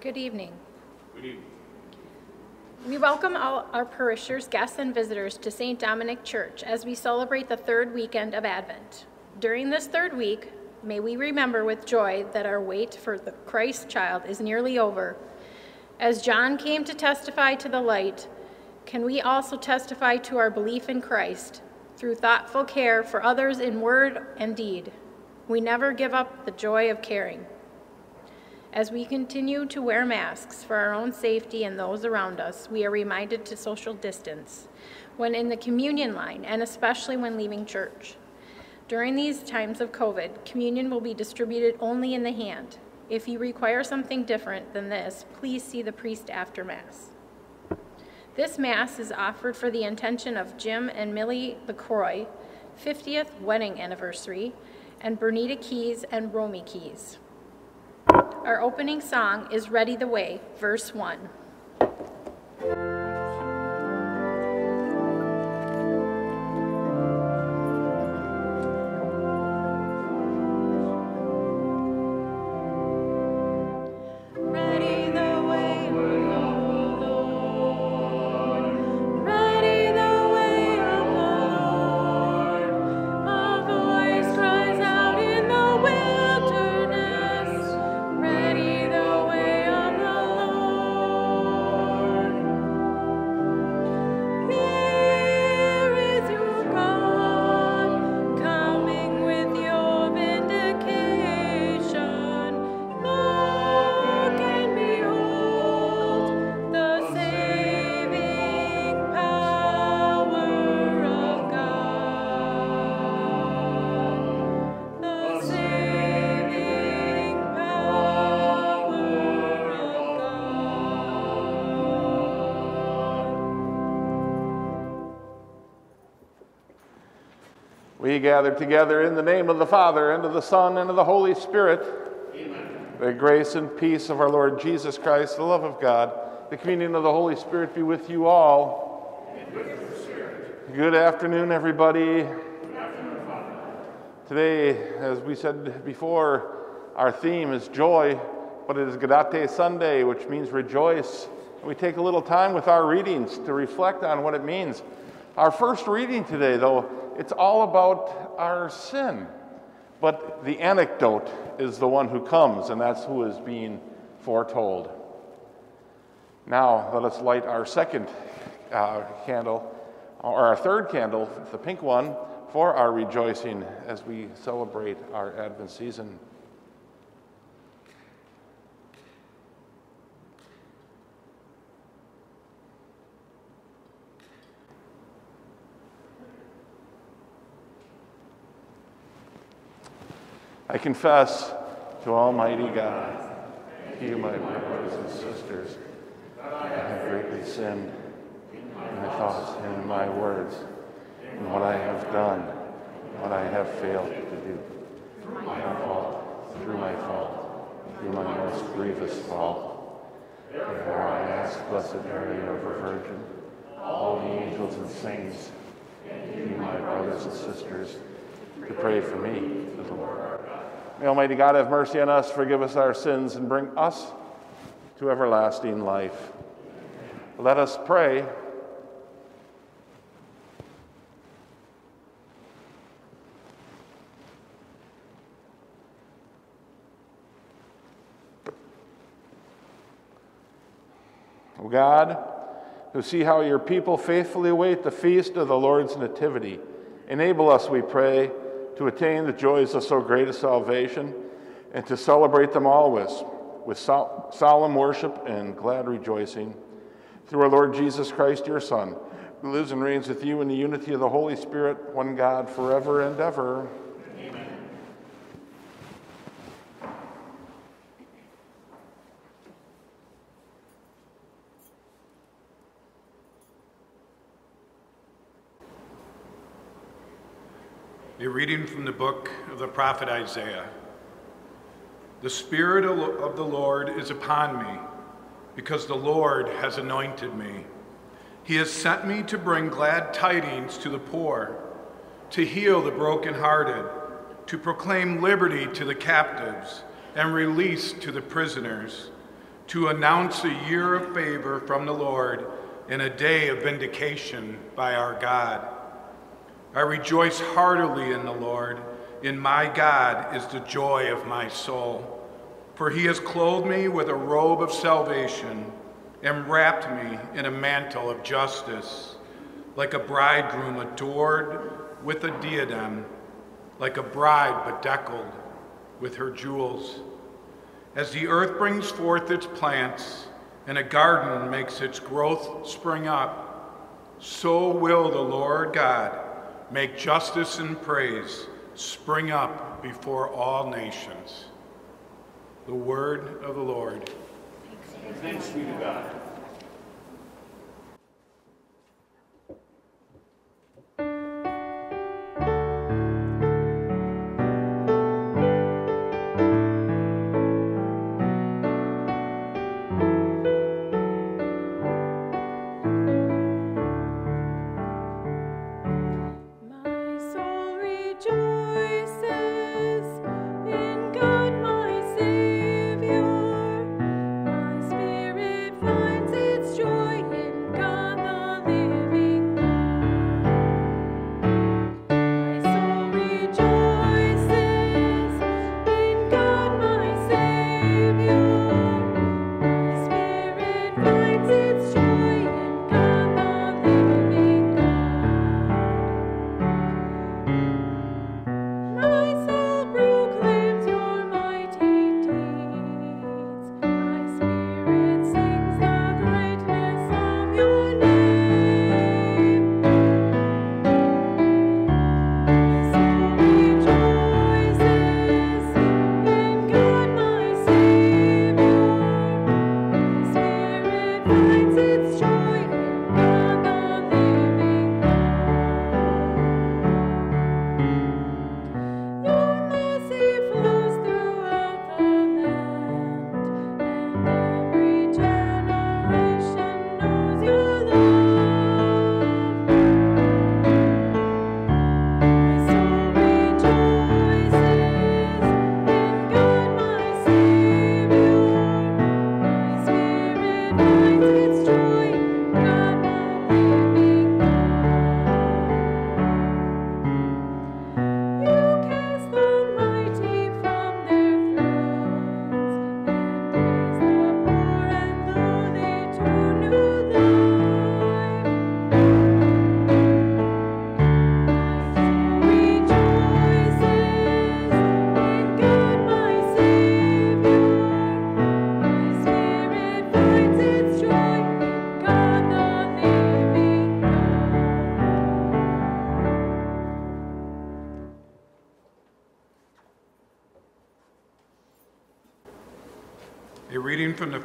Good evening. Good evening. We welcome all our parishioners, guests, and visitors to St. Dominic Church as we celebrate the third weekend of Advent. During this third week, may we remember with joy that our wait for the Christ child is nearly over. As John came to testify to the light, can we also testify to our belief in Christ through thoughtful care for others in word and deed? We never give up the joy of caring. As we continue to wear masks for our own safety and those around us, we are reminded to social distance when in the communion line and especially when leaving church. During these times of COVID, communion will be distributed only in the hand. If you require something different than this, please see the priest after Mass. This Mass is offered for the intention of Jim and Millie LaCroix, 50th wedding anniversary, and Bernita Keys and Romy Keys. Our opening song is Ready the Way, verse 1. We gather together in the name of the Father, and of the Son, and of the Holy Spirit. Amen. The grace and peace of our Lord Jesus Christ, the love of God, the communion of the Holy Spirit be with you all. With Good afternoon, everybody. Good afternoon, Today, as we said before, our theme is joy, but it is Gaudete Sunday, which means rejoice. We take a little time with our readings to reflect on what it means. Our first reading today, though, it's all about our sin. But the anecdote is the one who comes, and that's who is being foretold. Now, let us light our second uh, candle, or our third candle, the pink one, for our rejoicing as we celebrate our Advent season. I confess to Almighty God, to you, my brothers and sisters, that I have greatly sinned in my thoughts and in my words, in what I have done, what I have failed to do. Through my fault, through my fault, through my most grievous fault. Therefore I ask Blessed Mary, ever Virgin, all the angels and saints, and you, my brothers and sisters, to pray for me the Lord. May Almighty God have mercy on us, forgive us our sins, and bring us to everlasting life. Let us pray. O God, who see how your people faithfully await the feast of the Lord's Nativity, enable us, we pray to attain the joys of so great a salvation and to celebrate them always with sol- solemn worship and glad rejoicing. Through our Lord Jesus Christ, your Son, who lives and reigns with you in the unity of the Holy Spirit, one God, forever and ever. A reading from the book of the prophet Isaiah. The Spirit of the Lord is upon me, because the Lord has anointed me. He has sent me to bring glad tidings to the poor, to heal the brokenhearted, to proclaim liberty to the captives and release to the prisoners, to announce a year of favor from the Lord and a day of vindication by our God. I rejoice heartily in the Lord. In my God is the joy of my soul. For he has clothed me with a robe of salvation and wrapped me in a mantle of justice, like a bridegroom adored with a diadem, like a bride bedeckled with her jewels. As the earth brings forth its plants and a garden makes its growth spring up, so will the Lord God make justice and praise spring up before all nations. The word of the Lord. Thanks be to God.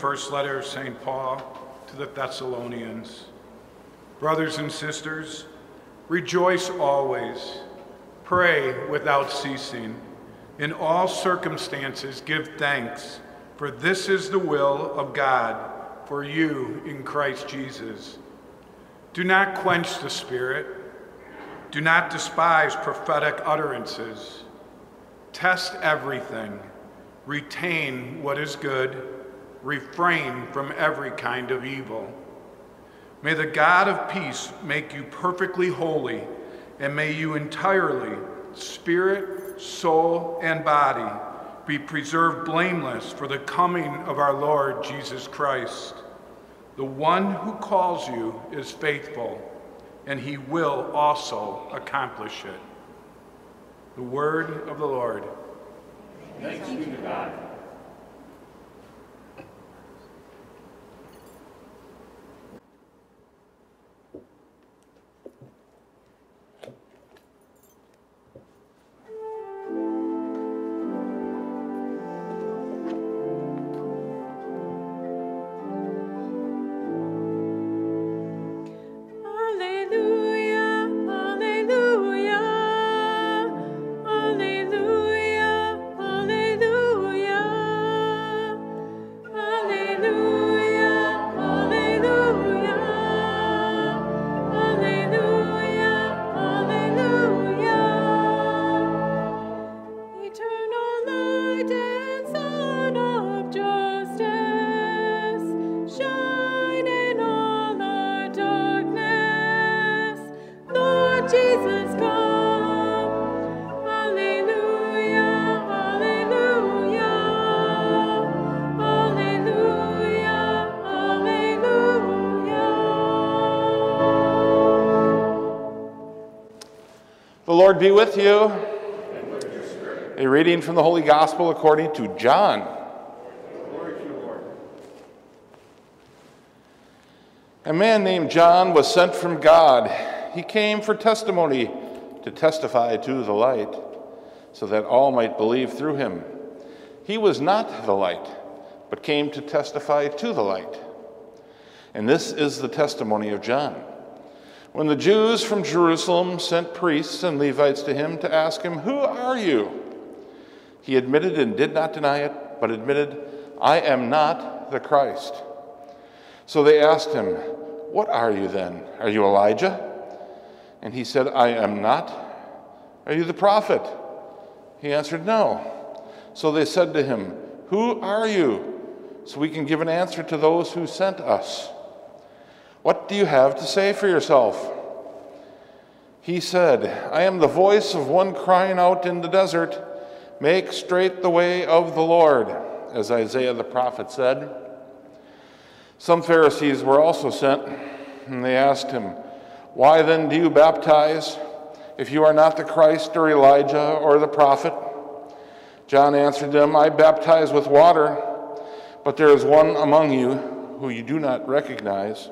First letter of St. Paul to the Thessalonians. Brothers and sisters, rejoice always, pray without ceasing. In all circumstances, give thanks, for this is the will of God for you in Christ Jesus. Do not quench the Spirit. Do not despise prophetic utterances. Test everything. Retain what is good refrain from every kind of evil. May the God of peace make you perfectly holy, and may you entirely, spirit, soul, and body, be preserved blameless for the coming of our Lord Jesus Christ. The one who calls you is faithful, and he will also accomplish it. The word of the Lord. Thanks be to God. The Lord be with you. A reading from the Holy Gospel according to John. A man named John was sent from God. He came for testimony to testify to the light, so that all might believe through him. He was not the light, but came to testify to the light. And this is the testimony of John. When the Jews from Jerusalem sent priests and Levites to him to ask him, Who are you? He admitted and did not deny it, but admitted, I am not the Christ. So they asked him, What are you then? Are you Elijah? And he said, I am not. Are you the prophet? He answered, No. So they said to him, Who are you? So we can give an answer to those who sent us. What do you have to say for yourself? He said, I am the voice of one crying out in the desert, Make straight the way of the Lord, as Isaiah the prophet said. Some Pharisees were also sent, and they asked him, Why then do you baptize, if you are not the Christ or Elijah or the prophet? John answered them, I baptize with water, but there is one among you who you do not recognize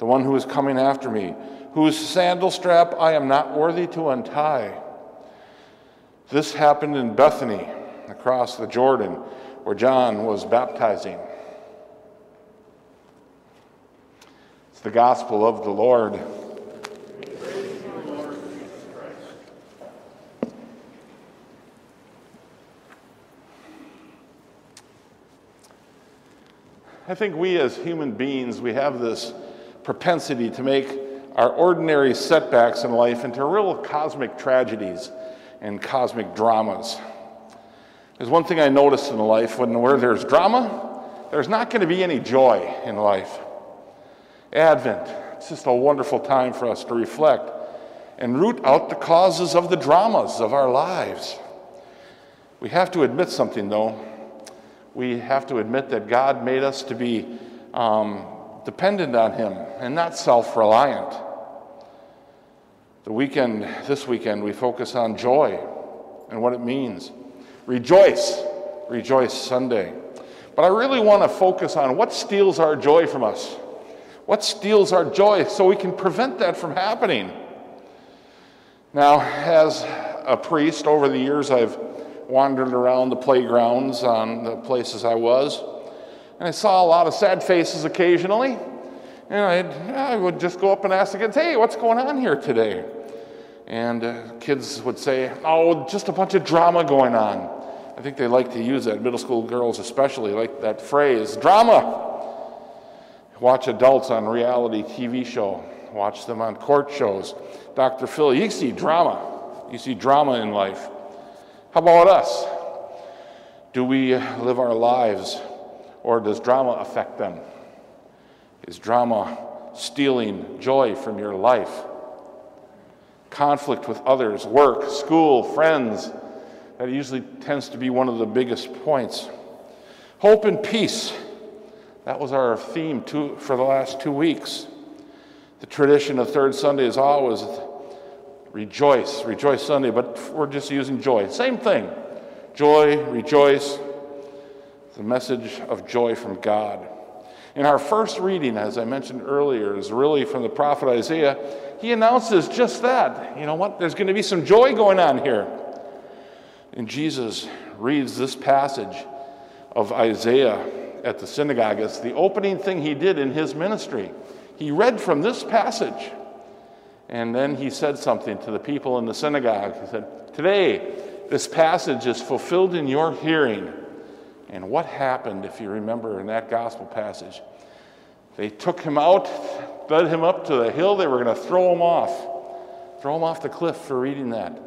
the one who is coming after me, whose sandal strap I am not worthy to untie. This happened in Bethany, across the Jordan, where John was baptizing. It's the gospel of the Lord. I think we as human beings, we have this propensity to make our ordinary setbacks in life into real cosmic tragedies and cosmic dramas. There's one thing I noticed in life when where there's drama, there's not going to be any joy in life. Advent, it's just a wonderful time for us to reflect and root out the causes of the dramas of our lives. We have to admit something, though. We have to admit that God made us to be um, dependent on Him and not self reliant. The weekend, this weekend, we focus on joy and what it means. Rejoice, rejoice Sunday. But I really want to focus on what steals our joy from us. What steals our joy so we can prevent that from happening? Now, as a priest, over the years, I've wandered around the playgrounds on the places I was. And I saw a lot of sad faces occasionally. And I'd, I would just go up and ask the kids, hey, what's going on here today? And uh, kids would say, oh, just a bunch of drama going on. I think they like to use that, middle school girls especially, like that phrase, drama. Watch adults on reality TV show, watch them on court shows. Dr. Phil, you see drama. You see drama in life. How about us? Do we live our lives or does drama affect them? Is drama stealing joy from your life? Conflict with others, work, school, friends, that usually tends to be one of the biggest points. Hope and peace, that was our theme for the last two weeks. The tradition of Third Sunday is always rejoice, rejoice Sunday, but we're just using joy. Same thing. Joy, rejoice, the message of joy from God. In our first reading, as I mentioned earlier, is really from the prophet Isaiah. He announces just that. You know what? There's going to be some joy going on here. And Jesus reads this passage of Isaiah at the synagogue. It's the opening thing he did in his ministry. He read from this passage. And then he said something to the people in the synagogue. He said, Today, this passage is fulfilled in your hearing. And what happened, if you remember in that gospel passage? They took him out, led him up to the hill. They were going to throw him off, throw him off the cliff for reading that.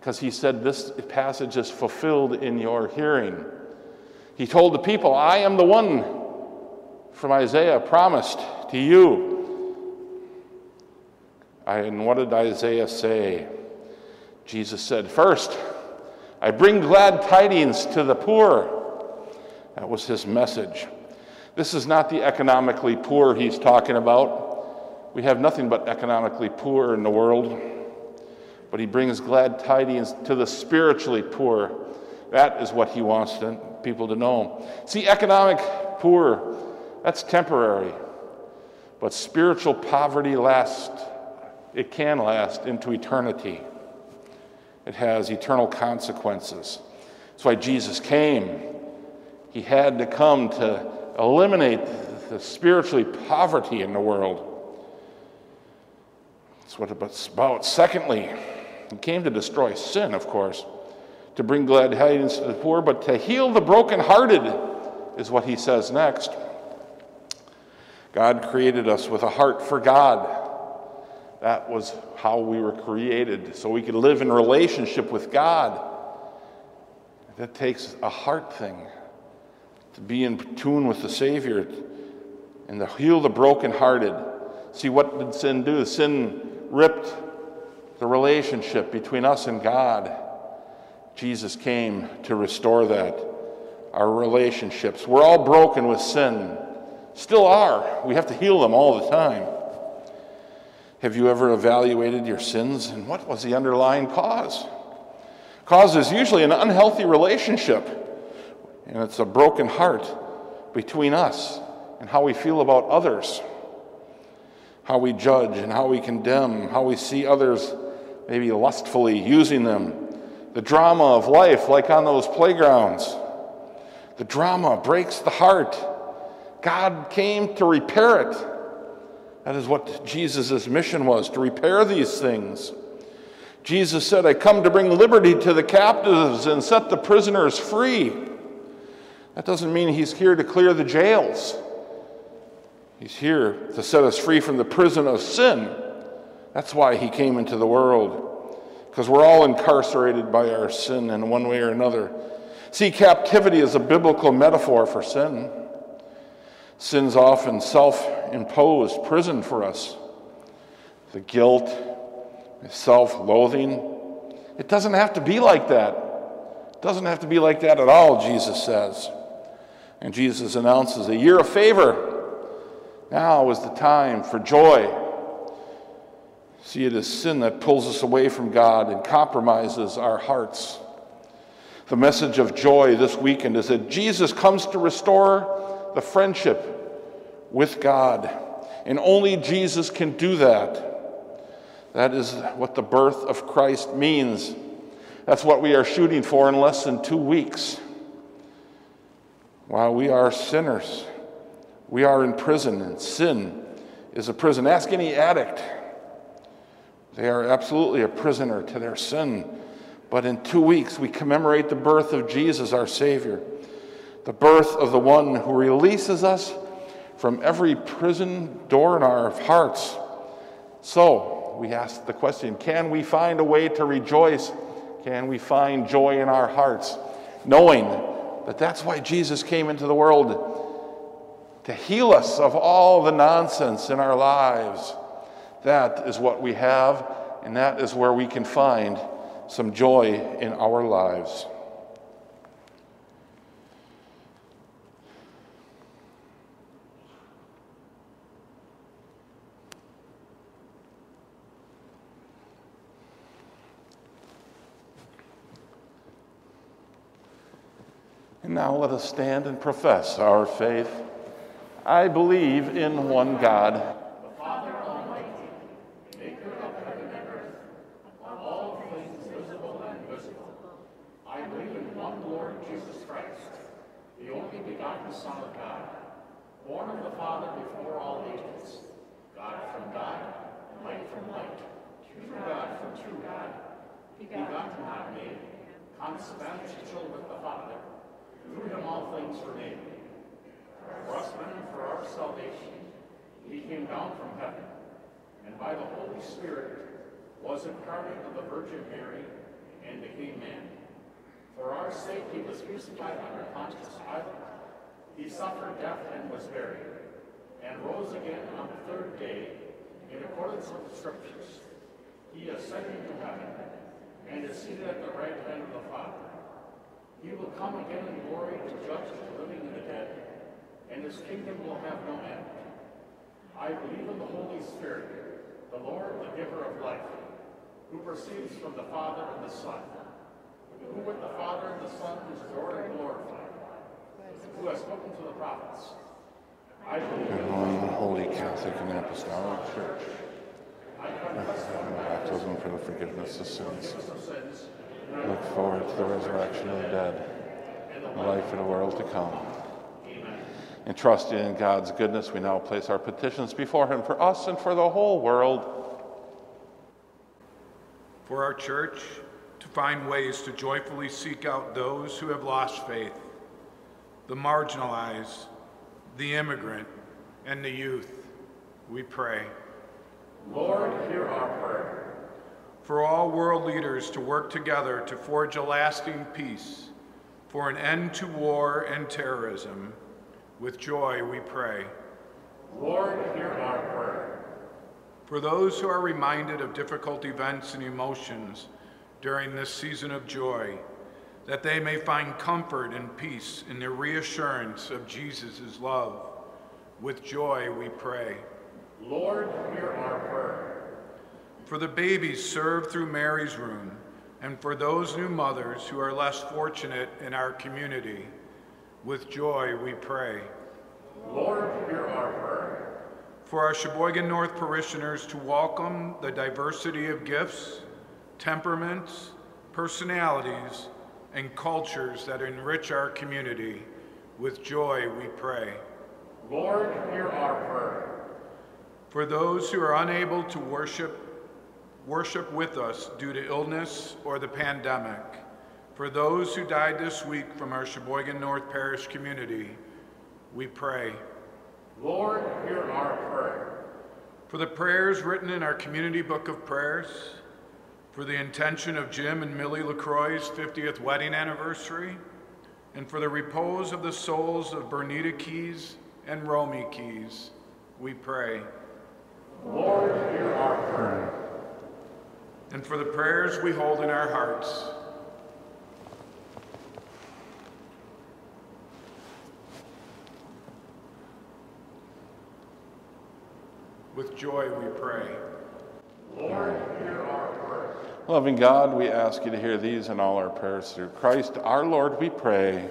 Because he said, This passage is fulfilled in your hearing. He told the people, I am the one from Isaiah promised to you. And what did Isaiah say? Jesus said, First, I bring glad tidings to the poor. That was his message. This is not the economically poor he's talking about. We have nothing but economically poor in the world. but he brings glad tidings to the spiritually poor. That is what he wants to, people to know. See, economic poor, that's temporary. But spiritual poverty lasts, it can last into eternity. It has eternal consequences. That's why Jesus came. He had to come to eliminate the spiritually poverty in the world. That's what it's about. Secondly, he came to destroy sin, of course, to bring glad tidings to the poor, but to heal the brokenhearted is what he says next. God created us with a heart for God. That was how we were created, so we could live in relationship with God. That takes a heart thing to be in tune with the Savior and to heal the brokenhearted. See, what did sin do? Sin ripped the relationship between us and God. Jesus came to restore that, our relationships. We're all broken with sin, still are. We have to heal them all the time. Have you ever evaluated your sins and what was the underlying cause? Cause is usually an unhealthy relationship, and it's a broken heart between us and how we feel about others, how we judge and how we condemn, how we see others maybe lustfully using them. The drama of life, like on those playgrounds. The drama breaks the heart. God came to repair it. That is what Jesus' mission was to repair these things. Jesus said, I come to bring liberty to the captives and set the prisoners free. That doesn't mean he's here to clear the jails. He's here to set us free from the prison of sin. That's why he came into the world, because we're all incarcerated by our sin in one way or another. See, captivity is a biblical metaphor for sin. Sin's often self imposed prison for us. The guilt, the self loathing. It doesn't have to be like that. It doesn't have to be like that at all, Jesus says. And Jesus announces a year of favor. Now is the time for joy See, it is sin that pulls us away from God and compromises our hearts. The message of joy this weekend is that Jesus comes to restore the friendship with God, and only Jesus can do that. That is what the birth of Christ means. That's what we are shooting for in less than two weeks. While we are sinners, we are in prison, and sin is a prison. Ask any addict they are absolutely a prisoner to their sin. But in two weeks, we commemorate the birth of Jesus, our Savior, the birth of the one who releases us from every prison door in our hearts. So, we ask the question can we find a way to rejoice? Can we find joy in our hearts? Knowing that that's why Jesus came into the world to heal us of all the nonsense in our lives that is what we have, and that is where we can find some joy in our lives. And now let us stand and profess our faith. I believe in one God consubstantial with the Father. Through him all things were made. For us men and for our salvation, he came down from heaven, and by the Holy Spirit was incarnate of the Virgin Mary and became man. For our sake he was crucified under Pontius Pilate. He suffered death and was buried, and rose again on the third day in accordance with the Scriptures. He ascended to heaven and is seated at the right hand of the Father. He will come again in glory to judge the living and the dead, and his kingdom will have no end. I believe in the Holy Spirit, the Lord, the giver of life, who proceeds from the Father and the Son, who with the Father and the Son is adored and glorified, who has spoken to the prophets. I believe Catholic and Apostolic Church. Baptism for the forgiveness of sins. Look forward to the resurrection of the dead, and life in the world to come. And trusting in God's goodness, we now place our petitions before Him for us and for the whole world. For our church to find ways to joyfully seek out those who have lost faith, the marginalized, the immigrant, and the youth, we pray. Lord, hear our prayer. For all world leaders to work together to forge a lasting peace, for an end to war and terrorism, with joy we pray. Lord, hear our prayer. For those who are reminded of difficult events and emotions during this season of joy, that they may find comfort and peace in the reassurance of Jesus' love. With joy we pray. Lord, hear our prayer. For the babies served through Mary's room, and for those new mothers who are less fortunate in our community, with joy we pray. Lord, hear our prayer. For our Sheboygan North parishioners to welcome the diversity of gifts, temperaments, personalities, and cultures that enrich our community, with joy we pray. Lord, hear our prayer. For those who are unable to worship, worship with us due to illness or the pandemic, for those who died this week from our Sheboygan North Parish community, we pray. Lord, hear our prayer. For the prayers written in our community book of prayers, for the intention of Jim and Millie LaCroix's 50th wedding anniversary, and for the repose of the souls of Bernita Keys and Romy Keys, we pray. Lord, hear our prayer. And for the prayers we hold in our hearts, With joy we pray. Lord, hear our prayer. Loving God, we ask you to hear these and all our prayers through Christ our Lord, we pray.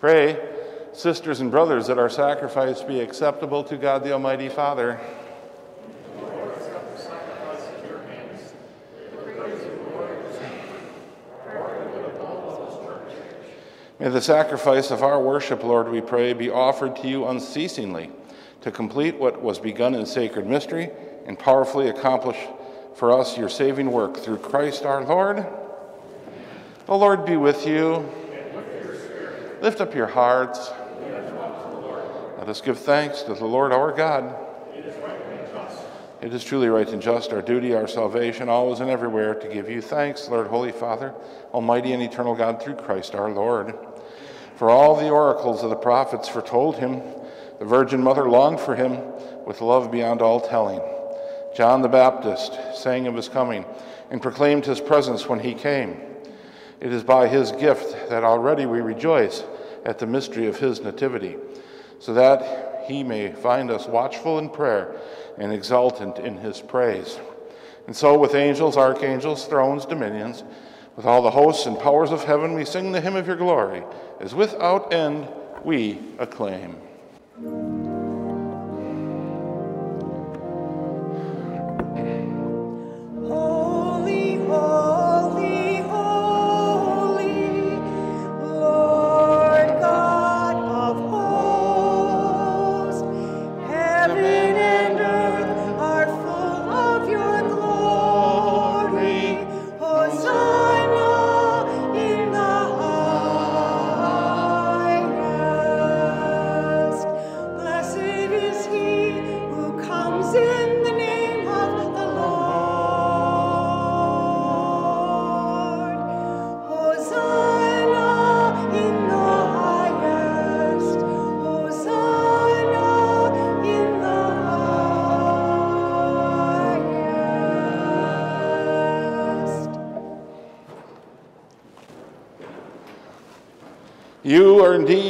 Pray, sisters and brothers, that our sacrifice be acceptable to God the Almighty Father. May the sacrifice of our worship, Lord, we pray, be offered to you unceasingly to complete what was begun in sacred mystery and powerfully accomplish for us your saving work through Christ our Lord. The Lord be with you. Lift up your hearts. Let us give thanks to the Lord our God. It is truly right and just, our duty, our salvation, always and everywhere, to give you thanks, Lord, Holy Father, Almighty and eternal God, through Christ our Lord. For all the oracles of the prophets foretold him, The Virgin Mother longed for him with love beyond all telling. John the Baptist sang of his coming and proclaimed his presence when he came. It is by his gift that already we rejoice at the mystery of his nativity, so that he may find us watchful in prayer and exultant in his praise. And so, with angels, archangels, thrones, dominions, with all the hosts and powers of heaven, we sing the hymn of your glory, as without end we acclaim.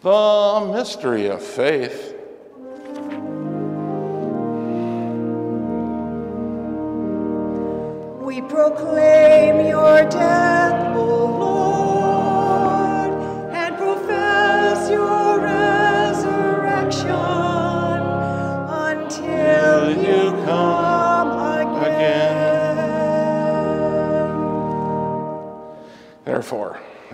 The mystery of faith. We proclaim your death,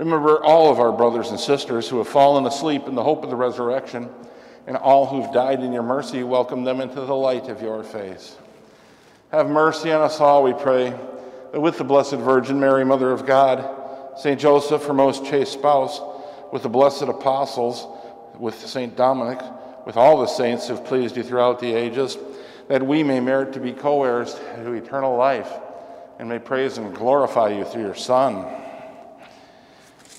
Remember all of our brothers and sisters who have fallen asleep in the hope of the resurrection, and all who've died in your mercy, welcome them into the light of your face. Have mercy on us all, we pray, that with the Blessed Virgin Mary, Mother of God, St. Joseph, her most chaste spouse, with the blessed apostles, with St. Dominic, with all the saints who've pleased you throughout the ages, that we may merit to be co heirs to eternal life and may praise and glorify you through your Son,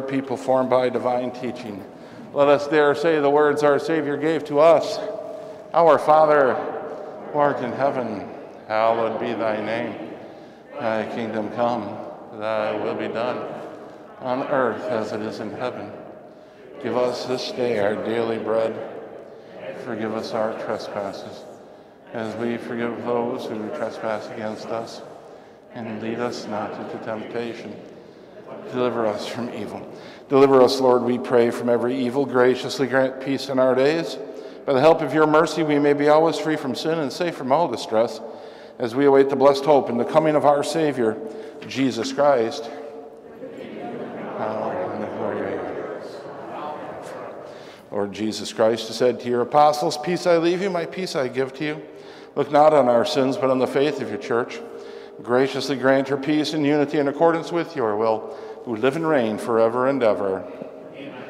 People formed by divine teaching. Let us dare say the words our Savior gave to us Our Father, who art in heaven, hallowed be thy name. Thy kingdom come, thy will be done, on earth as it is in heaven. Give us this day our daily bread. Forgive us our trespasses, as we forgive those who trespass against us. And lead us not into temptation. Deliver us from evil. Deliver us, Lord, we pray, from every evil. Graciously grant peace in our days. By the help of your mercy, we may be always free from sin and safe from all distress, as we await the blessed hope and the coming of our Savior, Jesus Christ. Lord Jesus Christ said to your apostles, Peace I leave you, my peace I give to you. Look not on our sins, but on the faith of your church. Graciously grant her peace and unity in accordance with your will, who live and reign forever and ever. Amen.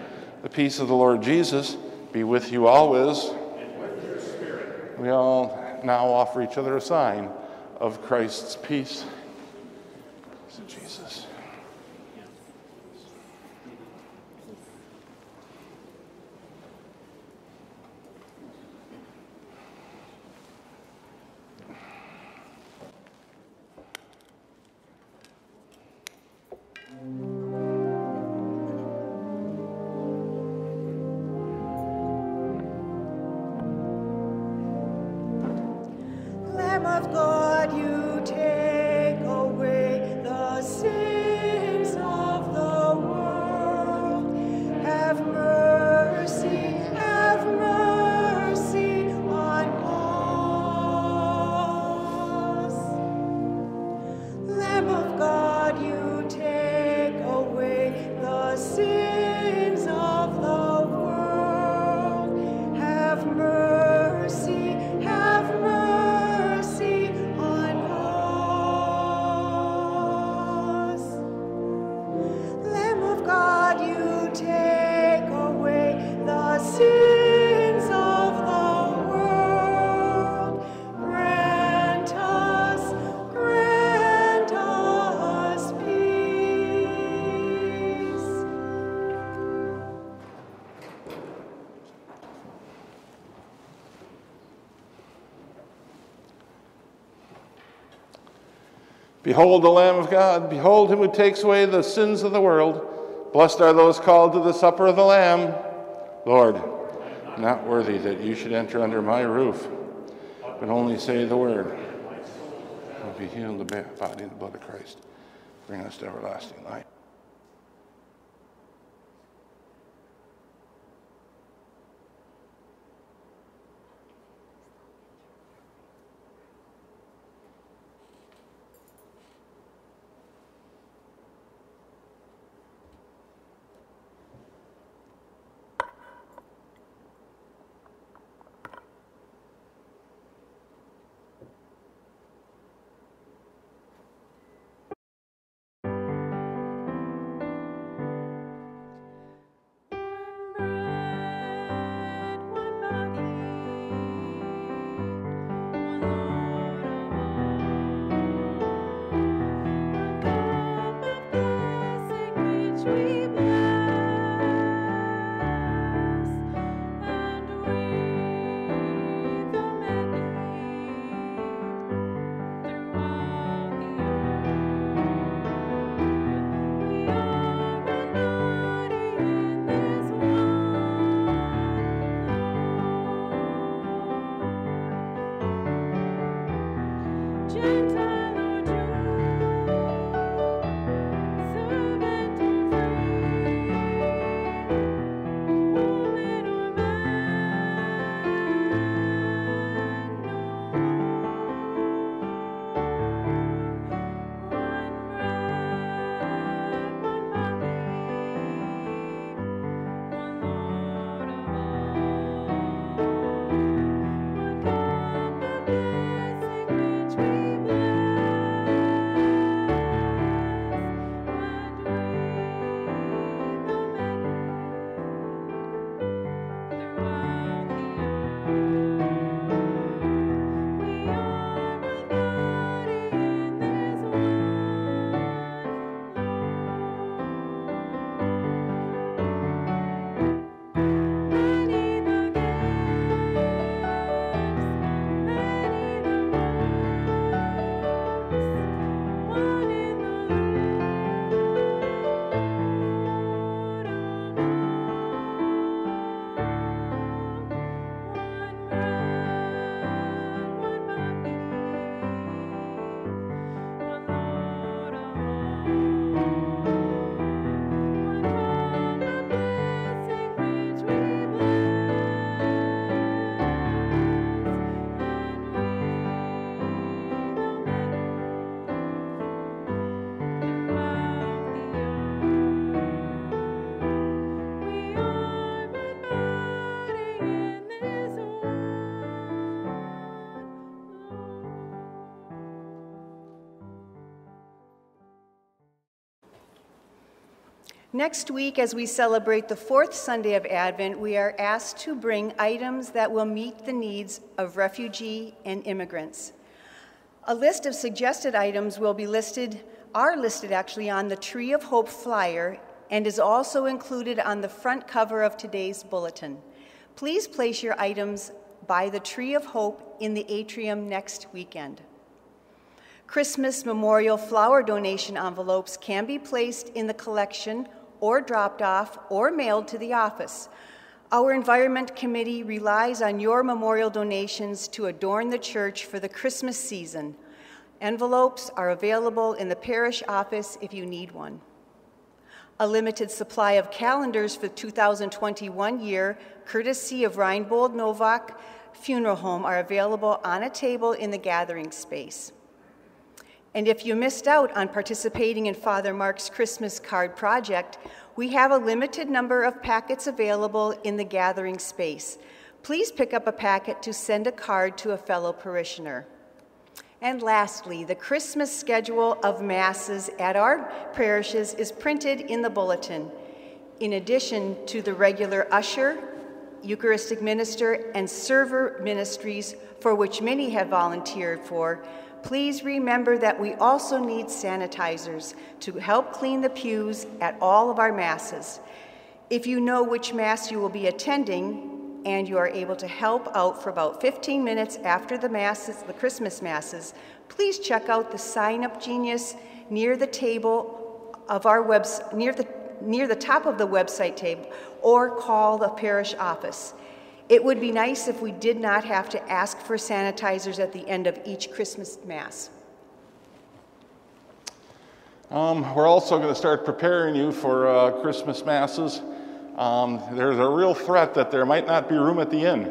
The peace of the Lord Jesus be with you always. And with your spirit. We all now offer each other a sign of Christ's peace. Jesus. Behold the Lamb of God. Behold him who takes away the sins of the world. Blessed are those called to the supper of the Lamb. Lord, not worthy that you should enter under my roof, but only say the word. And be healed the body and the blood of Christ. Bring us to everlasting life. Next week, as we celebrate the fourth Sunday of Advent, we are asked to bring items that will meet the needs of refugee and immigrants. A list of suggested items will be listed, are listed actually on the Tree of Hope flyer and is also included on the front cover of today's bulletin. Please place your items by the Tree of Hope in the atrium next weekend. Christmas memorial flower donation envelopes can be placed in the collection or dropped off or mailed to the office. Our Environment Committee relies on your memorial donations to adorn the church for the Christmas season. Envelopes are available in the parish office if you need one. A limited supply of calendars for the 2021 year, courtesy of Reinbold Novak Funeral Home, are available on a table in the gathering space. And if you missed out on participating in Father Mark's Christmas card project, we have a limited number of packets available in the gathering space. Please pick up a packet to send a card to a fellow parishioner. And lastly, the Christmas schedule of Masses at our parishes is printed in the bulletin. In addition to the regular usher, Eucharistic minister, and server ministries for which many have volunteered for, please remember that we also need sanitizers to help clean the pews at all of our Masses. If you know which Mass you will be attending, and you are able to help out for about 15 minutes after the Masses, the Christmas Masses, please check out the Sign Up Genius near the table of our webs near the near the top of the website table or call the parish office. It would be nice if we did not have to ask for sanitizers at the end of each Christmas Mass. Um, we're also going to start preparing you for uh, Christmas Masses. Um, there's a real threat that there might not be room at the inn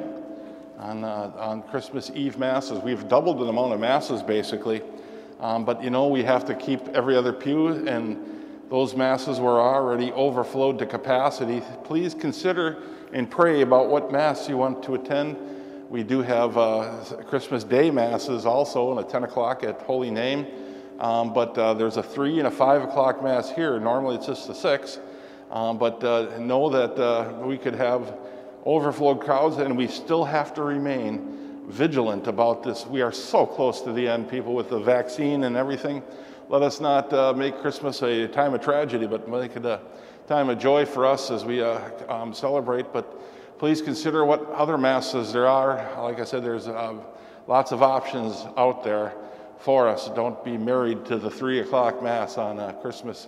on, uh, on Christmas Eve Masses. We've doubled the amount of Masses basically, um, but you know, we have to keep every other pew, and those Masses were already overflowed to capacity. Please consider and pray about what Mass you want to attend. We do have uh, Christmas Day Masses also, and a 10 o'clock at Holy Name. Um, but uh, there's a 3 and a 5 o'clock Mass here. Normally it's just the 6. Um, but uh, know that uh, we could have overflowed crowds, and we still have to remain vigilant about this. We are so close to the end, people, with the vaccine and everything. Let us not uh, make Christmas a time of tragedy, but make it a time of joy for us as we uh, um, celebrate. But please consider what other masses there are. Like I said, there's uh, lots of options out there for us. Don't be married to the three o'clock mass on uh, Christmas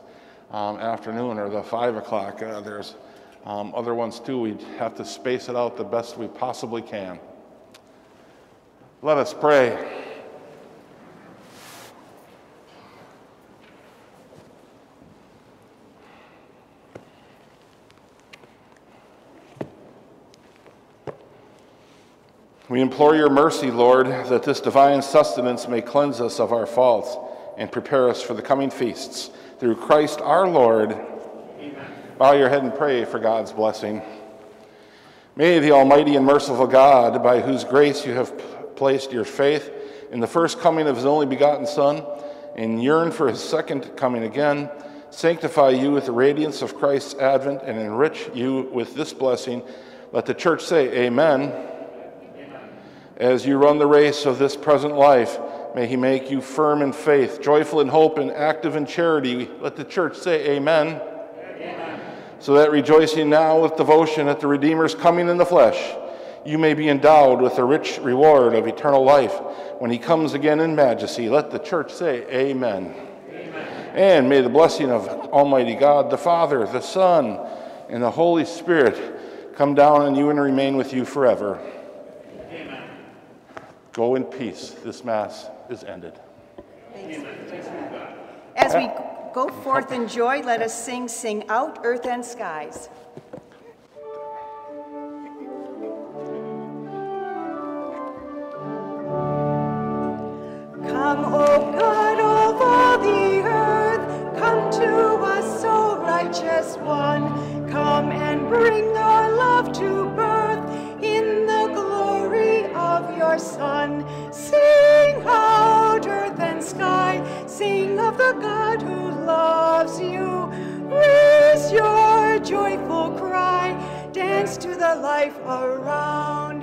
um, afternoon or the five o'clock. Uh, there's um, other ones too. We have to space it out the best we possibly can. Let us pray. We implore your mercy, Lord, that this divine sustenance may cleanse us of our faults and prepare us for the coming feasts. Through Christ our Lord. Amen. Bow your head and pray for God's blessing. May the Almighty and merciful God, by whose grace you have placed your faith in the first coming of his only begotten Son, and yearn for his second coming again, sanctify you with the radiance of Christ's advent and enrich you with this blessing. Let the church say, Amen. As you run the race of this present life, may He make you firm in faith, joyful in hope, and active in charity. Let the church say, Amen. Amen. So that rejoicing now with devotion at the Redeemer's coming in the flesh, you may be endowed with the rich reward of eternal life when He comes again in majesty. Let the church say, Amen. Amen. And may the blessing of Almighty God, the Father, the Son, and the Holy Spirit come down on you and remain with you forever. Go in peace. This Mass is ended. As we go forth in joy, let us sing, Sing Out, Earth and Skies. Come, O God of all the earth, come to us, O righteous one. Come and bring our love to birth your Son. Sing out, earth and sky, sing of the God who loves you. Raise your joyful cry, dance to the life around